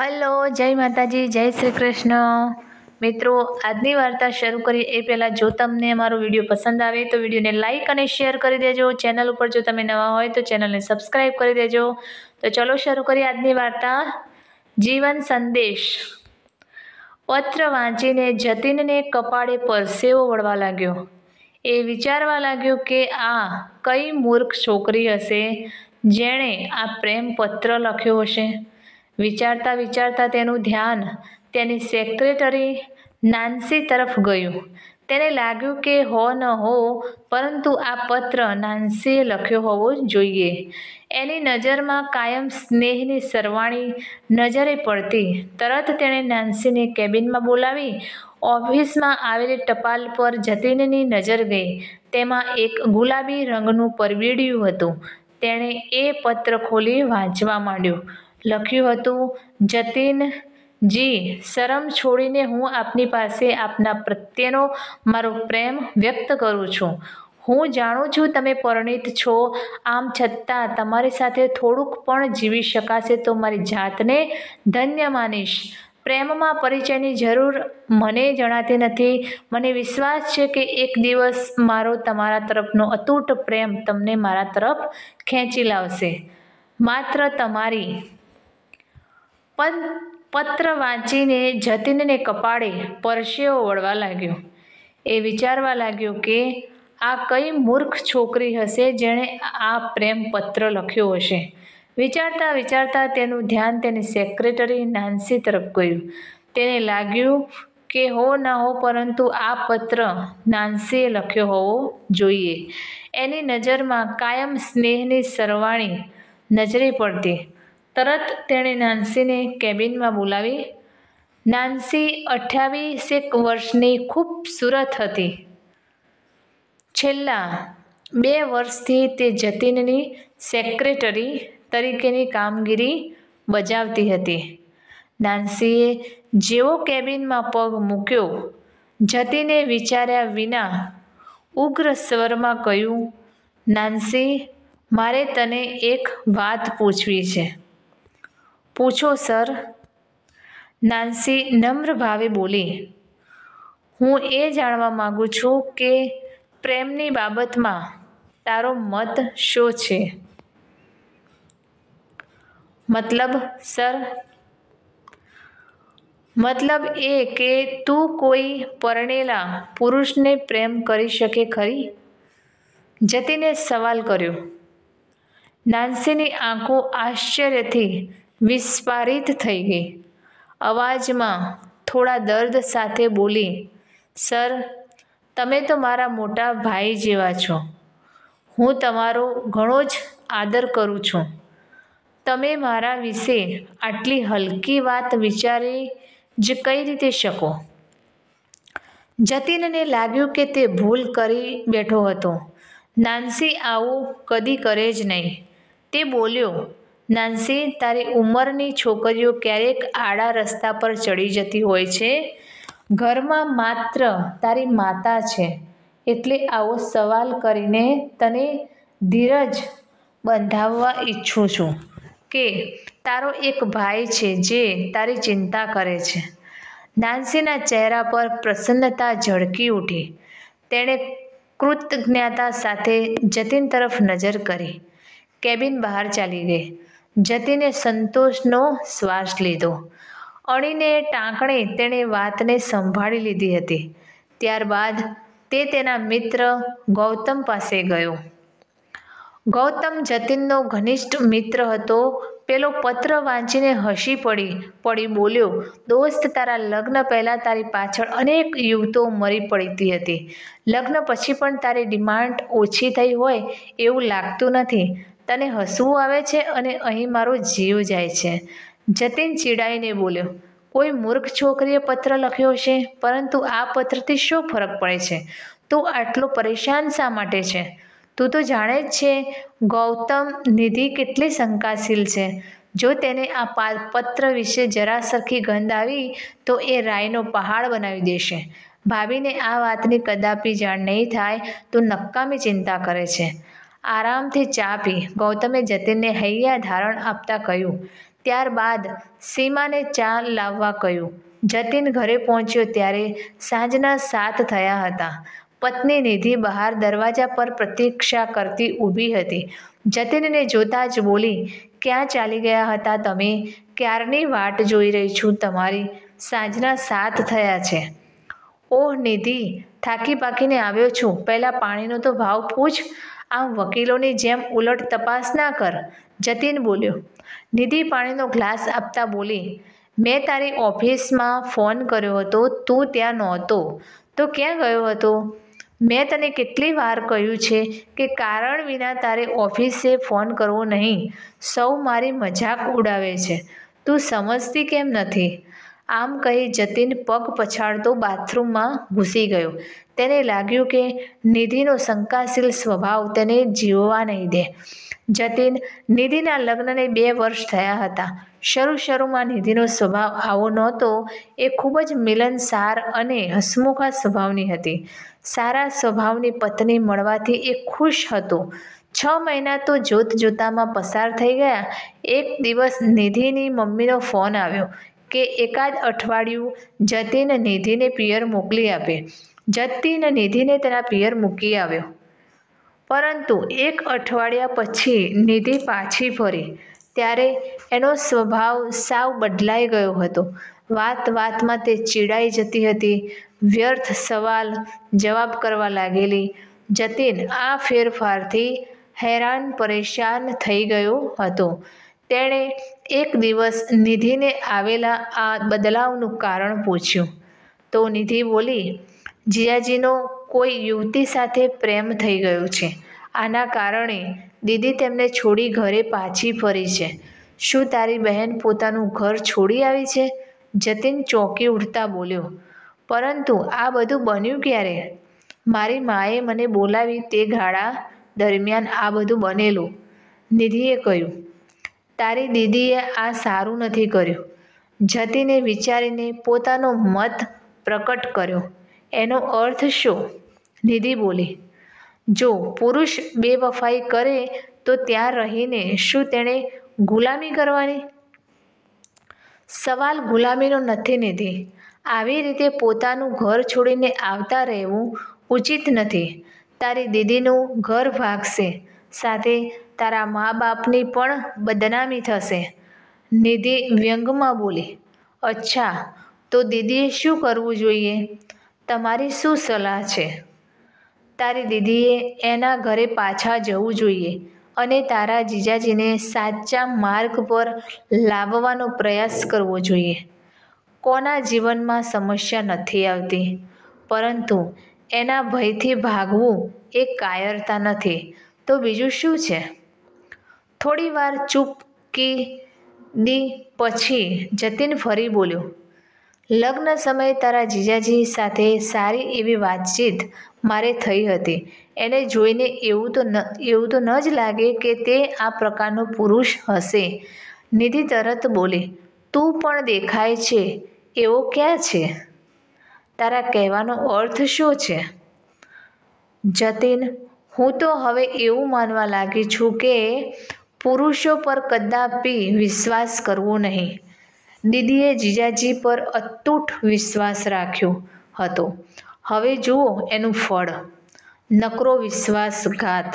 Hello, જય માતાજી, જય શ્રી કૃષ્ણ. મિત્રો, આજની વાર્તા શરૂ કરી એ પહેલાં જો તમને અમારો વીડિયો પસંદ આવે તો વિડીયોને લાઇક અને શેર કરી દેજો. ચેનલ ઉપર જો તમે નવા હોય તો ચેનલને સબસ્ક્રાઈબ કરી દેજો. તો ચલો શરૂ કરીએ આજની વાર્તા. જીવન સંદેશ. પત્ર વાંચીને જતીનને કપાળે પરસેવો વળવા લાગ્યો. એ વિચારવા લાગ્યો કે, આ કઈ મૂર્ખ છોકરી હશે જેણે આ પ્રેમ પત્ર લખ્યો હશે? વિચારતા વિચારતા તેનું ધ્યાન તેની સેક્રેટરી નાન્સી તરફ ગયું. તેને લાગ્યું કે હો ન હો, પરંતુ આ પત્ર નાન્સીએ લખ્યો હોવો જોઈએ. એની નજરમાં કાયમ સ્નેહની સરવાણી નજરે પડતી. તરત તેણે નાન્સીને કેબિનમાં બોલાવી. ઓફિસમાં આવેલી ટપાલ પર જતીનની નજર ગઈ. તેમાં એક ગુલાબી રંગનું પરબીડિયું હતું. તેણે એ પત્ર ખોલી વાંચવા માંડ્યું. લખ્યું હતું, જતીન જી, શરમ છોડીને હું આપની પાસે આપના પ્રત્યેનો મારો પ્રેમ વ્યક્ત કરું છું. હું જાણું છું તમે પરિણીત છો. આમ છતાં તમારી સાથે થોડુંક પણ જીવી શકાશે તો મારી જાતને ધન્ય માનીશ. પ્રેમમાં પરિચયની જરૂર મને જણાતી નથી. મને વિશ્વાસ છે કે એક દિવસ મારો તમારા તરફનો અતૂટ પ્રેમ તમને મારા તરફ ખેંચી લાવશે. માત્ર તમારી પણ પત્ર વાંચીને જતીનને કપાળે પરસેવો વળવા લાગ્યો. એ વિચારવા લાગ્યો કે આ કઈ મૂર્ખ છોકરી હશે જેણે આ પ્રેમ પત્ર લખ્યો હશે. વિચારતા વિચારતા તેનું ધ્યાન તેની સેક્રેટરી નાન્સી તરફ ગયું. તેને લાગ્યું કે હો ના હો, પરંતુ આ પત્ર નાન્સીએ લખ્યો હોવો જોઈએ. એની નજરમાં કાયમ સ્નેહની સરવાણી નજરે પડતી. તરત તેણે નાન્સીને કેબિનમાં બોલાવી. નાન્સી અઠ્યાવીસેક વર્ષની ખૂબસૂરત હતી. છેલ્લા બે વર્ષથી તે જતીનની સેક્રેટરી તરીકેની કામગીરી બજાવતી હતી. નાન્સીએ જેવો કેબિનમાં પગ મૂક્યો, જતીને વિચાર્યા વિના ઉગ્ર સ્વરમાં કહ્યું, નાન્સી, મારે તને એક વાત પૂછવી છે. પૂછો, સર. નાન્સી નમ્ર ભાવે બોલી, હું એ જાણવા માગું છું કે પ્રેમની બાબતમાં તારો મત શો છે? મતલબ, સર, મતલબ એ કે તું કોઈ પરણેલા પુરુષને પ્રેમ કરી શકે ખરી? જતીને સવાલ કર્યો. નાન્સીની આંખો આશ્ચર્યથી વિસ્ફારિત થઈ ગઈ. અવાજમાં થોડા દર્દ સાથે બોલી, સર, તમે તો મારા મોટા ભાઈ જેવા છો. હું તમારો ઘણો જ આદર કરું છું. તમે મારા વિશે આટલી હલકી વાત વિચારી જ કઈ રીતે શકો? જતીનને લાગ્યું કે તે ભૂલ કરી બેઠો હતો. નાન્સી આવું કદી કરે જ નહીં. તે બોલ્યો નાન્સી, તારી ઉંમરની છોકરીઓ ક્યારેક આડા રસ્તા પર ચડી જતી હોય છે? ઘરમાં માત્ર તારી માતા છે, એટલે આવો સવાલ કરીને તને ધીરજ બંધાવવા ઈચ્છું છું કે તારો એક ભાઈ છે જે તારી ચિંતા કરે છે. નાન્સીના ચહેરા પર પ્રસન્નતા ઝળકી ઉઠી. તેણે કૃતજ્ઞતા સાથે જતીન તરફ નજર કરી. કેબિન બહાર ચાલી ગઈ. જતીને સંતોષનો શ્વાસ લીધો. અણીને ટાંકણે તેણે વાતને સંભાળી લીધી હતી. ત્યારબાદ તે તેના મિત્ર ગૌતમ પાસે ગયો. ગૌતમ જતીનનો ઘનિષ્ઠ મિત્ર હતો. પેલો પત્ર વાંચીને હસી પડી પડી બોલ્યો, દોસ્ત, તારા લગ્ન પહેલાં તારી પાછળ અનેક યુવતો મરી પડતી હતી. લગ્ન પછી પણ તારી ડિમાન્ડ ઓછી થઈ હોય એવું લાગતું નથી. તને હસવું આવે છે અને અહીં મારો જીવ જાય છે. જતીન ચીડાઈને બોલ્યો, કોઈ મૂર્ખ છોકરીએ પત્ર લખ્યો છે? પરંતુ આ પત્રથી શું ફરક પડે છે? તું આટલો પરેશાન શા માટે છે? તું તો જાણે જ છે, ગૌતમ નિધિ કેટલી શંકાશીલ છે. જો તેને આ પત્ર વિશે જરા સરખી ગંધ આવી, તો એ રાયનો પહાડ બનાવી દેશે. ભાભીને આ વાતની કદાપી જાણ નહીં થાય તો નક્કામી ચિંતા કરે છે. આરામથી ચા પી. ગૌતમે જતીનને હૈયા ધારણ આપતા કહ્યું. ત્યારબાદ સીમાને ચા લાવવા કહ્યું. જતીન ઘરે પહોંચ્યો ત્યારે સાંજના સાત થયા હતા. પત્ની નિધિ બહાર દરવાજા પર પ્રતીક્ષા કરતી ઊભી હતી. જતીનને જોતાં જ બોલી, ક્યાં ચાલી ગયા હતા તમે? ક્યારની વાટ જોઈ રહી છું તમારી? સાંજના સાત થયા છે. ઓહ, નિધિ, થાકી પાકીને આવ્યો છું. પહેલાં પાણીનો તો ભાવ પૂછ. આમ વકીલોની જેમ ઉલટ તપાસ ના કર, જતીન બોલ્યો. નિધિ પાણીનો ગ્લાસ આપતા બોલી, મેં તારી ઓફિસમાં ફોન કર્યો હતો, તું ત્યાં નહોતો. તો ક્યાં ગયો હતો? મેં તને કેટલી વાર કહ્યું છે કે કારણ વિના તારે ઓફિસે ફોન કરવો નહીં. સૌ મારી મજાક ઉડાવે છે. તું સમજતી કેમ નથી? આમ કહી જતીન પગ પછાડતો બાથરૂમમાં ઘૂસી ગયો. તેને લાગ્યું કે નિધિનો શંકાશીલ સ્વભાવ તેને જીવવા નહીં દે. જતીન નિધિના લગ્નને બે વર્ષ થયા હતા. શરૂ શરૂમાં નિધિનો સ્વભાવ આવો નહોતો, એ ખૂબ જ મિલનસાર અને હસમુખા સ્વભાવની હતી. સારા સ્વભાવની પત્ની મળવાથી એ ખુશ હતો. છ મહિના તો જોત જોતામાં પસાર થઈ ગયા. એક દિવસ નિધિની મમ્મીનો ફોન આવ્યો. કે એકાદ અઠવાડિયું જતીન નિધિને પિયર મોકલી આપે. જતીન નિધિને તેના પિયર મૂકી આવ્યો. પરંતુ એક અઠવાડિયા પછી નિધિ પાછી ફરી. ત્યારે એનો સ્વભાવ સાવ બદલાઈ ગયો હતો. વાત વાતમાં તે ચીડાઈ જતી હતી. વ્યર્થ સવાલ જવાબ કરવા લાગેલી. જતીન આ ફેરફારથી હેરાન પરેશાન થઈ ગયો હતો. તેણે એક દિવસ નિધિને આવેલા આ બદલાવનું કારણ પૂછ્યું. તો નિધિ બોલી જીજાજીનો કોઈ યુવતી સાથે પ્રેમ થઈ ગયો છે. આના કારણે દીદી તેમને છોડી ઘરે પાછી ફરી છે. શું તારી બહેન પોતાનું ઘર છોડી આવી છે? જતીન ચોંકી ઉઠતા બોલ્યો, પરંતુ આ બધું બન્યું ક્યારે? મારી માએ મને બોલાવી તે ગાળા દરમિયાન આ બધું બનેલું. નિધિએ કહ્યું તારી દીદીએ આ સારું નથી કર્યું. જતીને વિચારીને પોતાનો મત પ્રકટ કર્યો. એનો અર્થ શું? નિધિ બોલી, જો પુરુષ બેવફાઈ કરે, તો ત્યાં રહીને શું તેણે ગુલામી કરવાની? સવાલ ગુલામીનો નથી નિધિ આવી રીતે પોતાનું ઘર છોડીને આવતા રહેવું ઉચિત નથી. તારી દીદીનું ઘર ભાગશે. સાથે તારા મા બાપની પણ બદનામી થશે. નિધિ વ્યંગમાં બોલી, અચ્છા, તો દીદીએ શું કરવું જોઈએ? તમારી શું સલાહ છે? તારી દીદીએ એના ઘરે પાછા જવું જોઈએ અને તારા જીજાજીને સાચા માર્ગ પર લાવવાનો પ્રયાસ કરવો જોઈએ. કોના જીવનમાં સમસ્યા નથી આવતી, પરંતુ એના ભયથી ભાગવું એ કાયરતા નથી. તો બીજું શું છે? થોડી વાર ચૂપકીદી પછી જતીન ફરી બોલ્યો, લગ્ન સમયે તારા જીજાજી સાથે સારી એવી વાતચીત મારે થઈ હતી. એને જોઈને એવું તો ન, એવું તો ન જ લાગે કે તે આ પ્રકારનો પુરુષ હશે. નિધિ તરત બોલી, તું પણ દેખાય છે. એવો ક્યાં છે? તારા કહેવાનો અર્થ શું છે? જતીન, હું તો હવે એવું માનવા લાગી છું કે પુરુષો પર કદાપી વિશ્વાસ કરવો નહીં. દીદીએ જીજાજી પર અતૂટ વિશ્વાસ રાખ્યો હતો. હવે જુઓ એનું ફળ. નકરો વિશ્વાસઘાત.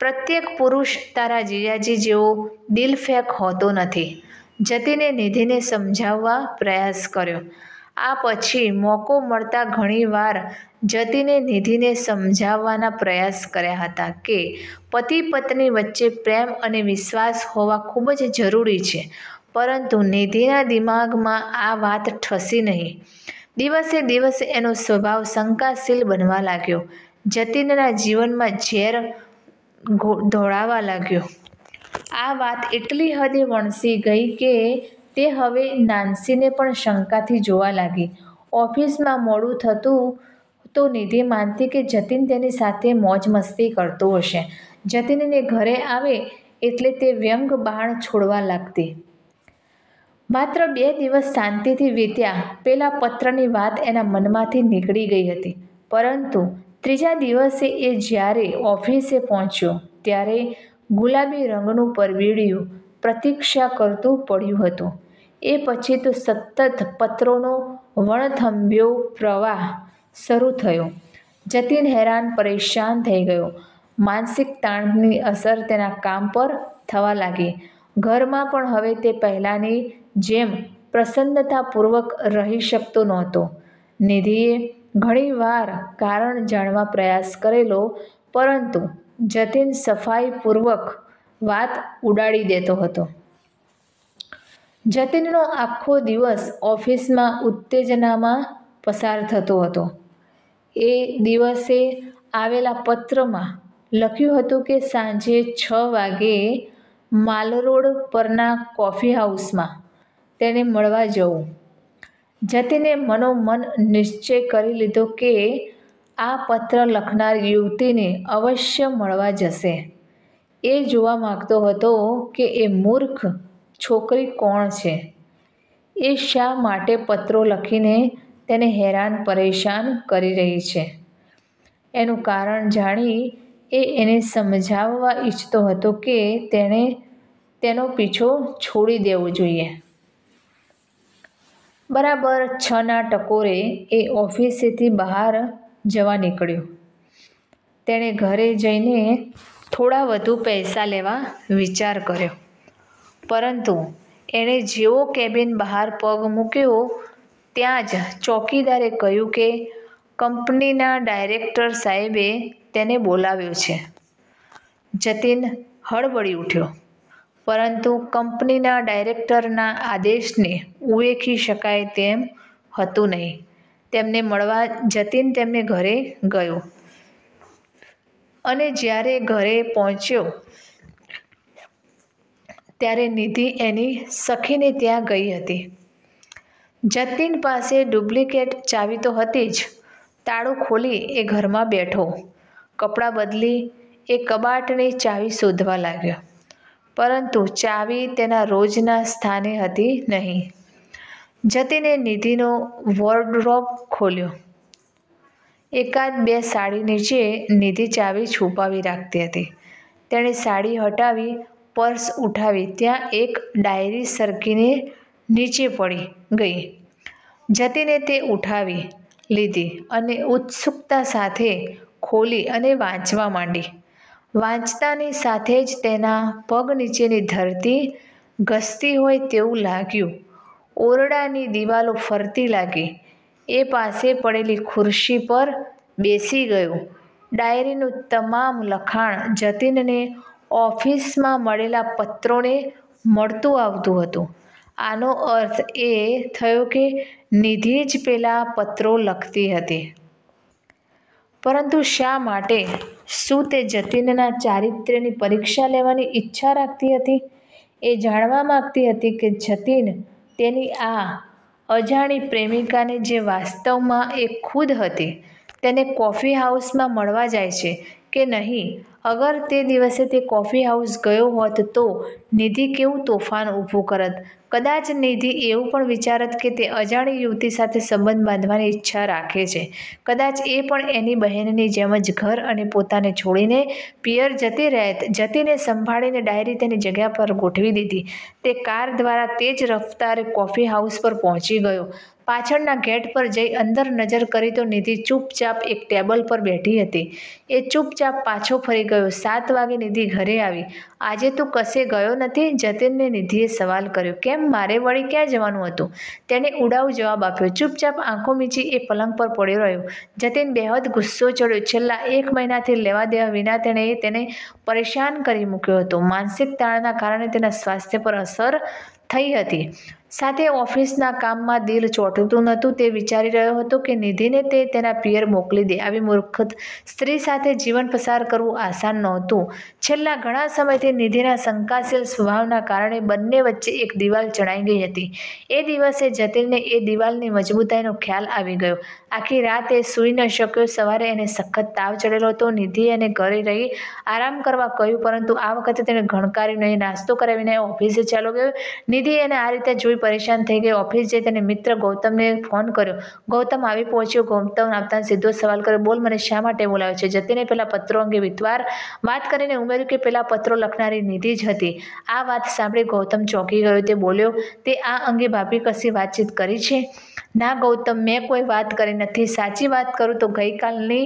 પ્રત્યેક પુરુષ તારા જીજાજી જેવો દિલફેક હોતો નથી. જતીને નિધિને સમજાવવા પ્રયાસ કર્યો. આ પછી મોકો મળતા ઘણીવાર જતીને નિધિને સમજાવવાના પ્રયાસ કર્યા હતા કે પતિ પત્ની વચ્ચે પ્રેમ અને વિશ્વાસ હોવા ખૂબ જ જરૂરી છે, પરંતુ નિધિના દિમાગમાં આ વાત ઠસી નહીં. દિવસે દિવસે એનો સ્વભાવ શંકાશીલ બનવા લાગ્યો, જતીનના જીવનમાં ઝેર ધોળાવા લાગ્યો. આ વાત એટલી હદે વણસી ગઈ કે તે હવે નાન્સીને પણ શંકાથી જોવા લાગી. ઓફિસમાં મોડું થતું તો નિધિ માનતી કે જતીન તેની સાથે મોજ મસ્તી કરતો હશે. જતીનને ઘરે આવે એટલે તે વ્યંગ બાણ છોડવા લાગતી. માત્ર બે દિવસ શાંતિથી વીત્યા. પેલા પત્રની વાત એના મનમાંથી નીકળી ગઈ હતી. પરંતુ ત્રીજા દિવસે એ જ્યારે ઓફિસે પહોંચ્યો, ત્યારે ગુલાબી રંગનું પરબીડિયું પ્રતીક્ષા કરતું પડ્યું હતું. એ પછી તો સતત પત્રોનો વણથંભ્યો પ્રવાહ શરૂ થયો. જતીન હેરાન પરેશાન થઈ ગયો. માનસિક તાણની અસર તેના કામ પર થવા લાગી. ઘરમાં પણ હવે તે પહેલાંની જેમ પ્રસન્નતાપૂર્વક રહી શકતો નહોતો. નિધિએ ઘણીવાર કારણ જાણવા પ્રયાસ કરેલો, પરંતુ જતીન સફાઈપૂર્વક વાત ઉડાડી દેતો હતો. જતીનનો આખો દિવસ ઓફિસમાં ઉત્તેજનામાં પસાર થતો હતો. એ દિવસે આવેલા પત્રમાં લખ્યું હતું કે સાંજે છ વાગ્યે માલરોડ પરના કોફી હાઉસમાં તેને મળવા જવું. જતીને મનોમન નિશ્ચય કરી લીધો કે આ પત્ર લખનાર યુવતીને અવશ્ય મળવા જશે. એ જોવા માગતો હતો કે એ મૂર્ખ છોકરી કોણ છે? એ શા માટે પત્રો લખીને તેને હેરાન, પરેશાન કરી રહી છે? એનું કારણ જાણી એ એને સમજાવવા ઈચ્છતો હતો કે તેણે તેનો પીછો છોડી દેવો જોઈએ. બરાબર છના ટકોરે એ ઓફિસેથી બહાર જવા નીકળ્યો. તેણે ઘરે જઈને થોડા વધુ પૈસા લેવા વિચાર કર્યો. પરંતુ એણે જેવો કેબિન બહાર પગ મૂક્યો, ત્યાં જ ચોકીદારે કહ્યું કે કંપનીના ડાયરેક્ટર સાહેબે તેને બોલાવ્યો છે. જતીન હળબળી ઉઠ્યો. પરંતુ કંપનીના ડાયરેક્ટરના આદેશને ઉવેખી શકાય તેમ હતું નહીં. તેમને મળવા જતીન તેમને ઘરે ગયો. અને જ્યારે ઘરે પહોંચ્યો, ત્યારે નિધિ એની સખીને ત્યાં ગઈ હતી. જતીન પાસે ડુપ્લિકેટ ચાવી તો હતી જ. તાળું ખોલી એ ઘરમાં બેઠો. કપડાં બદલી એ કબાટની ચાવી શોધવા લાગ્યો. પરંતુ ચાવી તેના રોજના સ્થાને હતી નહીં. જતીને નિધિનો વોર્ડરોબ ખોલ્યો. એકાદ બે સાડી નીચે નિધિ ચાવી છુપાવી રાખતી હતી. તેણે સાડી હટાવી, પર્સ ઉઠાવી, ત્યાં એક ડાયરી સરકીને નીચે પડી ગઈ. જતીને તે ઉઠાવી લીધી અને ઉત્સુકતા સાથે ખોલી અને વાંચવા માંડી. વાંચતાની સાથે જ તેના પગ નીચેની ધરતી ઘસતી હોય તેવું લાગ્યું. ઓરડાની દિવાલો ફરતી લાગી. એ પાસે પડેલી ખુરશી પર બેસી ગયો. ડાયરીનું તમામ લખાણ જતીનને ઓફિસમાં મળેલા પત્રોને મળતું આવતું હતું. આનો અર્થ એ થયો કે નિધિ જ પેલા પત્રો લખતી હતી. પરંતુ શા માટે? શું તે જતીનના ચારિત્ર્યની પરીક્ષા લેવાની ઈચ્છા રાખતી હતી? એ જાણવા માગતી હતી કે જતીન તેની આ અજાણી પ્રેમિકાને જે વાસ્તવમાં એ ખુદ હતી તેને કોફી હાઉસમાં મળવા જાય છે કે નહીં? અગર તે દિવસે તે કોફી હાઉસ ગયો હોત તો નિધિ કેવું તોફાન ઊભું કરત? કદાચ નિધિ એવું પણ વિચારત કે તે અજાણી યુવતી સાથે સંબંધ બાંધવાની ઈચ્છા રાખે છે. કદાચ એ પણ એની બહેનની જેમ જ ઘર અને પોતાને છોડીને પિયર જતી રહેત, જતીને સંભાળીને ડાયરી તેની જગ્યા પર ગોઠવી દીધી. તે કાર દ્વારા તે જ રફતારે કોફી હાઉસ પર પહોંચી ગયો. પાછળના ગેટ પર જઈ અંદર નજર કરી તો નિધિ ચૂપચાપ એક ટેબલ પર બેઠી હતી. એ ચૂપચાપ પાછો ફરી ગયો. સાત વાગે નિધિ ઘરે આવી. આજે તું કશે ગયો નથી? જતીનને નિધિએ સવાલ કર્યો. કેમ? મારે વળી ક્યાં જવાનું હતું? તેણે ઉડાવ જવાબ આપ્યો. ચૂપચાપ આંખો મીચી એ પલંગ પર પડ્યો રહ્યો. જતીન બેહદ ગુસ્સો ચડ્યો. છેલ્લા એક મહિનાથી લેવા દેવા વિના તેણે તેને પરેશાન કરી મૂક્યો હતો. માનસિક તાણના કારણે તેના સ્વાસ્થ્ય પર અસર થઈ હતી. સાથે ઓફિસના કામમાં દિલ ચોંટતું નહોતું. તે વિચારી રહ્યો હતો કે નિધિને તે તેના પિયર મોકલી દે. આવી મૂર્ખત સ્ત્રી સાથે જીવન પસાર કરવું આસાન નહોતું. છેલ્લા ઘણા સમયથી નિધિના શંકાશીલ સ્વભાવના કારણે બંને વચ્ચે એક દિવાલ ચણાઈ ગઈ હતી. એ દિવસે જતીનને એ દિવાલની મજબૂતાઈનો ખ્યાલ આવી ગયો. આખી રાત એ સૂઈ ન શક્યો. સવારે એને સખત તાવ ચડેલો હતો. નિધિ એને ઘરે રહી આરામ કરવા કહ્યું, પરંતુ આ વખતે તેણે ઘણકારી નહીં. નાસ્તો કરાવીને ઓફિસે ચાલો ગયો. નિધિ એને આ રીતે જોઈ પરેશાન થઈ ગઈ. ઓફિસ જઈ તેને મિત્ર ગૌતમને ફોન કર્યો. ગૌતમ આવી પહોંચ્યો. ગૌતમ આવતા સીધો સવાલ કર્યો, બોલ, મને શા માટે બોલાવ્યો છે? જતીને પેલા પત્રો અંગે વિતવાર વાત કરીને ઉમેર્યું કે પેલા પત્રો લખનારી નિધિ જ હતી. આ વાત સાંભળી ગૌતમ ચોંકી ગયો. તે બોલ્યો, તે આ અંગે ભાભી કશી વાતચીત કરી છે? ના ગૌતમ, મેં કોઈ વાત કરી નથી. સાચી વાત કરું તો ગઈકાલની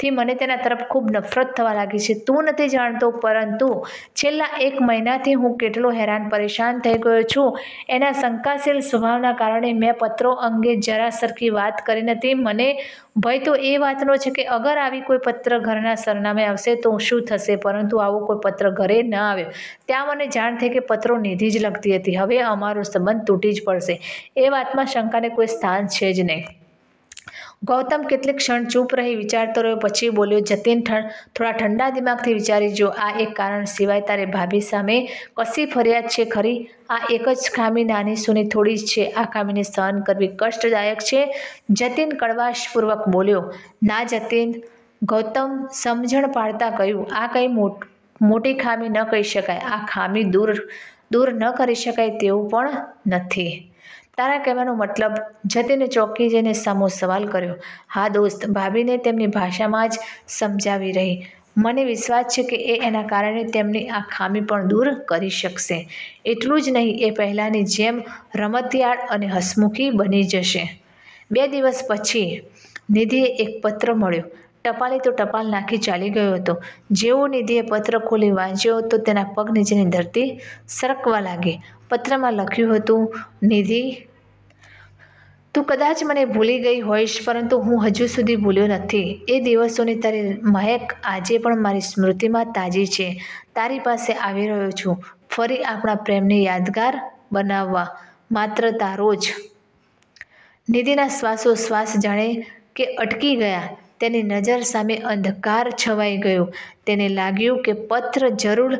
થી મને તેના તરફ ખૂબ નફરત થવા લાગી છે. તું નથી જાણતો, પરંતુ છેલ્લા એક મહિનાથી હું કેટલો હેરાન, પરેશાન થઈ ગયો છું. એના શંકાશીલ સ્વભાવના કારણે મેં પત્રો અંગે જરા સરખી વાત કરી નથી. મને ભય તો એ વાતનો છે કે અગર આવી કોઈ પત્ર ઘરના સરનામે આવશે તો શું થશે? પરંતુ આવો કોઈ પત્ર ઘરે ન આવ્યો. ત્યાં મને જાણ થઈ કે પત્રો નિધિ જ લગતી હતી. હવે અમારો સંબંધ તૂટી જ પડશે. એ વાતમાં શંકાને કોઈ સ્થાન છે જ નહીં. ગૌતમ કેટલીક ક્ષણ ચૂપ રહી વિચારતો રહ્યો, પછી બોલ્યો, જતીન થોડા ઠંડા દિમાગથી વિચારી જો, આ એક કારણ સિવાય તારે ભાભી સામે કશી ફરિયાદ છે ખરી? આ એક જ ખામી નાની સુની થોડી જ છે. આ ખામીને સહન કરવી કષ્ટદાયક છે. જતીન કડવાશપૂર્વક બોલ્યો, ના જતીન, ગૌતમ સમજણ પાડતા કહ્યું, આ કંઈ મોટી ખામી ન કહી શકાય. આ ખામી દૂર દૂર ન કરી શકાય તેવું પણ નથી. તારા કહેવાનો મતલબ જતીને ચોકી જઈને સામો સવાલ કર્યો. હા દોસ્ત, ભાભીને તેમની ભાષામાં જ સમજાવી રહી. મને વિશ્વાસ છે કે એ એના કારણે તેમની આ ખામી પણ દૂર કરી શકશે. એટલું જ નહીં, એ પહેલાંની જેમ રમતિયાળ અને હસમુખી બની જશે. બે દિવસ પછી નિધિએ એક પત્ર મળ્યો. ટપાલી તો ટપાલ નાખી ચાલી ગયો હતો. જેવો નિધિએ પત્ર ખોલી વાંચ્યો, તો તેના પગ નીચેની ધરતી સરકવા લાગી. પત્રમાં લખ્યું હતું, નિધિ તું કદાચ મને ભૂલી ગઈ હોઈશ, પરંતુ હું હજુ સુધી ભૂલ્યો નથી. એ દિવસોની તારી મહેક આજે પણ મારી સ્મૃતિમાં તાજી છે. તારી પાસે આવી રહ્યો છું. ફરી આપણા પ્રેમને યાદગાર બનાવવા. માત્ર તારો જ. નિધિના શ્વાસો શ્વાસ જાણે કે અટકી ગયા. તેની નજર સામે અંધકાર છવાઈ ગયો. તેને લાગ્યું કે પત્ર જરૂર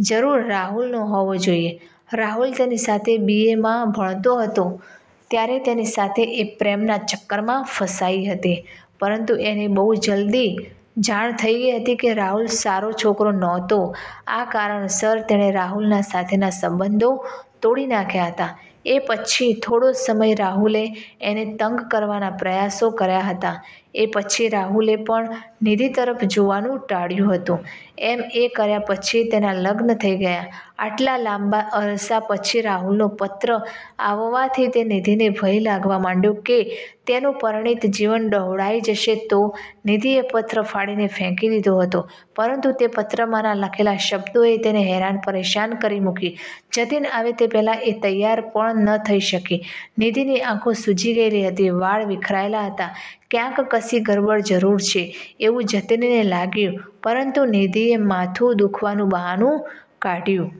જરૂર રાહુલનો હોવો જોઈએ. રાહુલ તેની સાથે બીએમાં ભણતો હતો. ત્યારે તેની સાથે એ પ્રેમના ચક્કરમાં ફસાઈ હતી. પરંતુ એને બહુ જલ્દી જાણ થઈ ગઈ હતી કે રાહુલ સારો છોકરો નહોતો. આ કારણસર તેણે રાહુલના સાથેના સંબંધો તોડી નાખ્યા હતા. એ પછી થોડો સમય રાહુલે એને તંગ કરવાના પ્રયાસો કર્યા હતા. એ પછી રાહુલે પણ નિધિ તરફ જોવાનું ટાળ્યું હતું. એમ એ કર્યા પછી તેના લગ્ન થઈ ગયા. આટલા લાંબા અરસા પછી રાહુલનો પત્ર આવવાથી તે નિધિને ભય લાગવા માંડ્યો કે તેનું પરિણીત જીવન ડહોળાઈ જશે તો નિધિએ પત્ર ફાડીને ફેંકી દીધો હતો. પરંતુ તે પત્રમાંના લખેલા શબ્દોએ તેને હેરાન પરેશાન કરી મૂકી. જતીન આવે તે પહેલાં એ તૈયાર પણ ન થઈ શકી. નિધિની આંખો સૂજી ગયેલી હતી, વાળ વિખરાયેલા હતા. ક્યાંક કશી ગરબડ જરૂર છે એવું જતીનને લાગ્યું, પરંતુ નિધિએ માથું દુખવાનું બહાનું કાઢ્યું.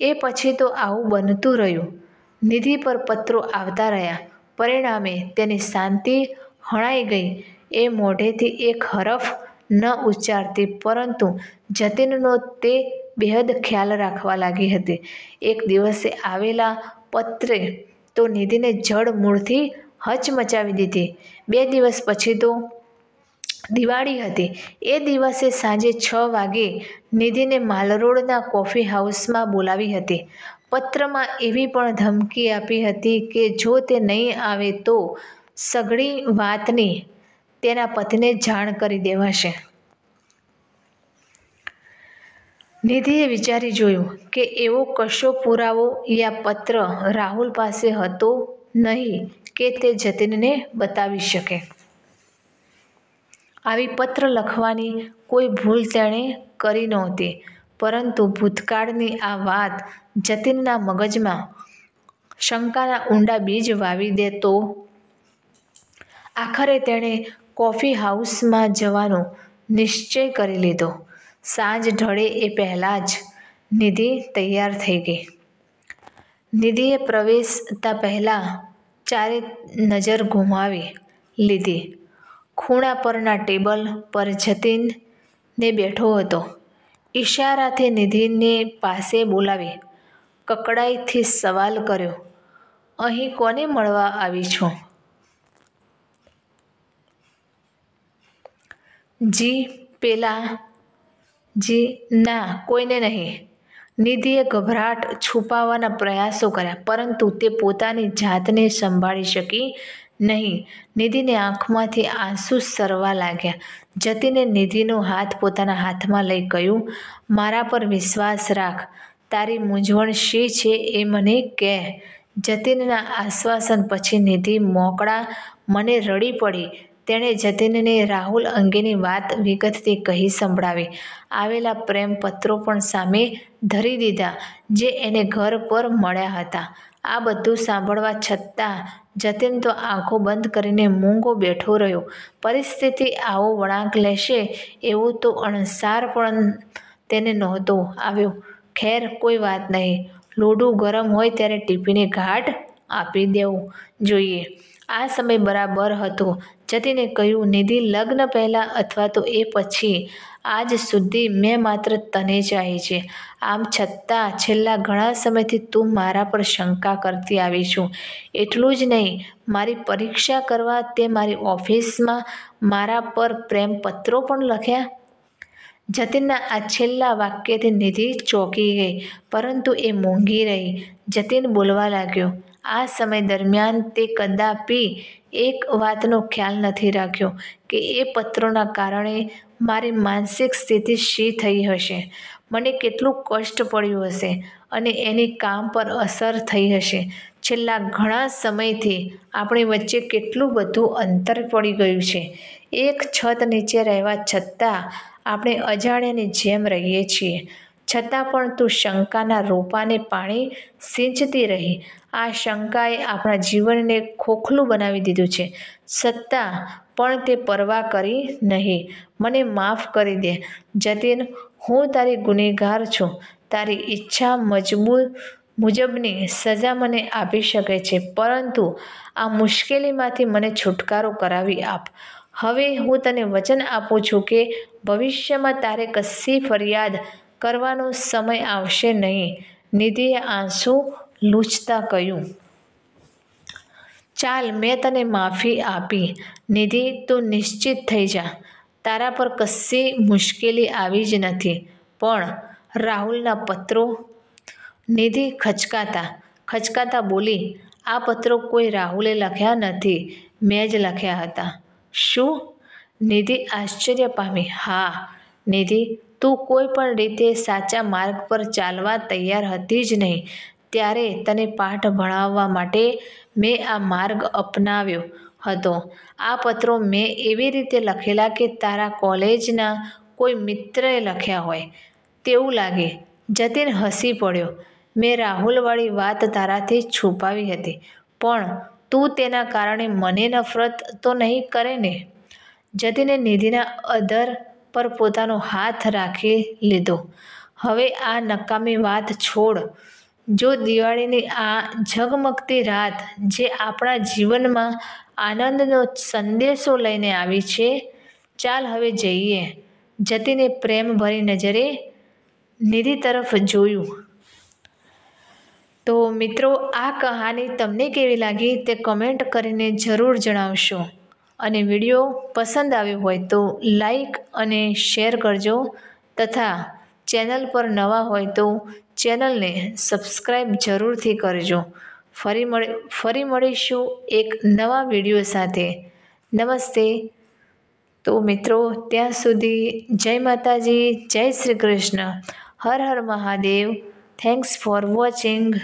એ પછી તો આવું બનતું રહ્યું. નિધિ પર પત્રો આવતા રહ્યા. પરિણામે તેની શાંતિ હણાઈ ગઈ. એ મોઢેથી એક હરફ ન ઉચ્ચારતી, પરંતુ જતીનનો તે બેહદ ખ્યાલ રાખવા લાગી હતી. એક દિવસે આવેલા પત્રે તો નિધિને જડ મૂળથી હચમચાવી દીધી. બે દિવસ પછી તો દિવાળી હતી. એ દિવસે સાંજે છ વાગે નિધિને માલરોડના કોફી હાઉસમાં બોલાવી હતી. પત્રમાં એવી પણ ધમકી આપી હતી કે જો તે નહીં આવે તો સઘળી વાતની તેના પતિને જાણ કરી દેવાશે. નિધિએ વિચારી જોયું કે એવો કશો પુરાવો યા પત્ર રાહુલ પાસે હતો નહીં. કે તે જતીનને બતાવી શકે. આવી પત્ર લખવાની કોઈ ભૂલ તેણે કરી નહોતી, પરંતુ ભૂતકાળની આ વાત જતીનના મગજમાં શંકાના ઊંડા બીજ વાવી દે તો આખરે તેણે કોફી હાઉસમાં જવાનો નિશ્ચય કરી લીધો. સાંજ ઢળે એ પહેલાં જ નિધિ તૈયાર થઈ ગઈ. નિધિએ પ્રવેશતા પહેલાં ચારે નજર ઘુમાવી લીધી. ખૂણા પરના ટેબલ પર જતીનને બેઠો હતો. ઈશારાથી નિધિને પાસે બોલાવી કકડાઈથી સવાલ કર્યો, અહીં કોને મળવા આવી છું? જી, પેલા જી, ના, કોઈને નહીં. નિધિએ ગભરાટ છુપાવવાના પ્રયાસો કર્યા, પરંતુ તે પોતાની જાતને સંભાળી શકી નહીં. નિધિને આંખમાંથી આંસુ સરવા લાગ્યા. જતીને નિધિનો હાથ પોતાના હાથમાં લઈ કહ્યું, મારા પર વિશ્વાસ રાખ. તારી મૂંઝવણ શી છે એ મને કહે. જતીનના આશ્વાસન પછી નિધિ મોકળા મને રડી પડી. તેણે જતીનને રાહુલ અંગેની વાત વિગતથી કહી સંભળાવી. આવેલા પ્રેમપત્રો પણ સામે ધરી દીધા, જે એને ઘર પર મળ્યા હતા. આ બધું સાંભળવા છતાં જતીન તો આંખો બંધ કરીને મૂંગો બેઠો રહ્યો. પરિસ્થિતિ આવો વળાંક લેશે એવું તો અણસાર પણ તેને નહોતો આવ્યો. ખેર, કોઈ વાત નહીં. લોઢું ગરમ હોય ત્યારે ટીપીને ઘાટ આપી દેવું જોઈએ. આ સમય બરાબર હતો. જતીને કહ્યું, નિધિ, લગ્ન પહેલાં અથવા તો એ પછી. આજ સુધી મેં માત્ર તને ચાહી છે. આમ છતાં છેલ્લા ઘણા સમયથી તું મારા પર શંકા કરતી આવી છું. એટલું જ નહીં, મારી પરીક્ષા કરવા તે મારી ઓફિસમાં મારા પર પ્રેમપત્રો પણ લખ્યા. જતીનના આ છેલ્લા વાક્યથી નિધિ ચોંકી ગઈ, પરંતુ એ મોંઘી રહી. જતીન બોલવા લાગ્યો આ સમય દરમિયાન તે કદાપી એક વાતનો ખ્યાલ નથી રાખ્યો કે એ પત્રોના કારણે મારી માનસિક સ્થિતિ શી થઈ હશે. મને કેટલું કષ્ટ પડ્યું હશે અને એની કામ પર અસર થઈ હશે. છેલ્લા ઘણા સમયથી આપણી વચ્ચે કેટલું બધું અંતર પડી ગયું છે. એક છત નીચે રહેવા છતાં આપણે અજાણ્યાની જેમ રહીએ છીએ. છતાં પણ તું શંકાના રોપાને પાણી સિંચતી રહી. આ શંકાએ આપણા જીવનને ખોખલું બનાવી દીધું છે. છતાં પણ તે પરવા કરી નહીં. મને માફ કરી દે. જતીન, હું તારી ગુનેગાર છું. તારી ઈચ્છા મજબૂર મુજબની સજા મને આપી શકે છે, પરંતુ આ મુશ્કેલીમાંથી મને છુટકારો કરાવી આપ. હવે હું તને વચન આપું છું કે ભવિષ્યમાં તારે કશી ફરિયાદ કરવાનો સમય આવશે નહીં. નિધિએ આંસુ લૂછતા કહ્યું. ચાલ, મેં તને માફી આપી. નિધિ, તું નિશ્ચિત થઈ જા. તારા પર કશી મુશ્કેલી આવી જ નથી. પણ રાહુલના પત્રો? નિધિ ખચકાતા ખચકાતા બોલી, આ પત્રો કોઈ રાહુલે લખ્યા નથી. મેં જ લખ્યા હતા. શું? નિધિ આશ્ચર્ય પામી. હા, નિધિ, તું કોઈ પણ રીતે સાચા માર્ગ પર ચાલવા તૈયાર હતી જ નહીં. ત્યારે તને પાઠ ભણાવવા માટે મેં આ માર્ગ અપનાવ્યો હતો. આ પત્રો મેં એવી રીતે લખેલા કે તારા કોલેજના કોઈ મિત્રએ લખ્યા હોય. તેવું લાગે. જતીન હસી પડ્યો. મેં રાહુલવાળી વાત તારાથી છુપાવી હતી. પણ તું તેના કારણે મને નફરત તો નહીં કરે ને? જતીને નિધિના અધર પર પોતાનો હાથ રાખી લીધો. હવે આ નકામી વાત છોડ. જો દિવાળીની આ ઝગમગતી રાત જે આપણા જીવનમાં આનંદનો સંદેશો લઈને આવી છે, ચાલ હવે જઈએ. જતીને પ્રેમ ભરી નજરે નિધિ તરફ જોયું. તો મિત્રો, આ કહાની તમને કેવી લાગી તે કમેન્ટ કરીને જરૂર જણાવશો. અને વીડિયો પસંદ આવ્યો હોય તો લાઈક અને શેર કરજો તથા ચેનલ પર નવા હોય તો ચેનલને સબસ્ક્રાઈબ જરૂરથી કરજો. ફરી મળી, ફરી મળીશું એક નવા વીડિયો સાથે. નમસ્તે. તો મિત્રો, ત્યાં સુધી જય માતાજી, જય શ્રી કૃષ્ણ. હર હર મહાદેવ. Thanks for watching